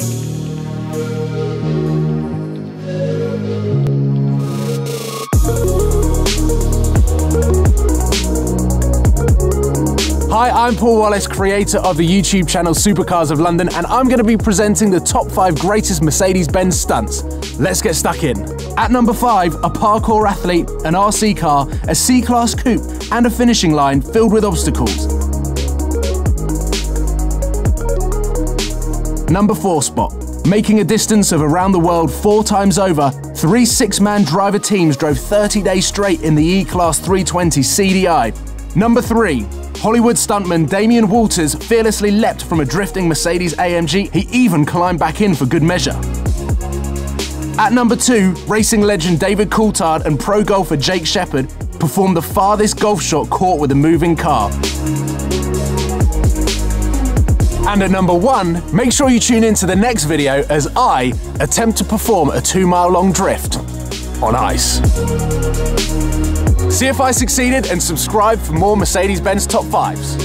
Hi, I'm Paul Wallace, creator of the YouTube channel Supercars of London, and I'm going to be presenting the top five greatest Mercedes Benz stunts. Let's get stuck in. At number five, a parkour athlete, an RC car, a C Class coupe, and a finishing line filled with obstacles. Number four spot. Making a distance of around the world four times over, three six man driver teams drove 30 days straight in the E Class 320 CDI. Number three, Hollywood stuntman Damien Walters fearlessly leapt from a drifting Mercedes AMG. He even climbed back in for good measure. At number two, racing legend David Coulthard and pro golfer Jake Shepherd performed the farthest golf shot caught with a moving car. And at number one, make sure you tune in to the next video as I attempt to perform a two mile long drift on ice. See if I succeeded and subscribe for more Mercedes-Benz top fives.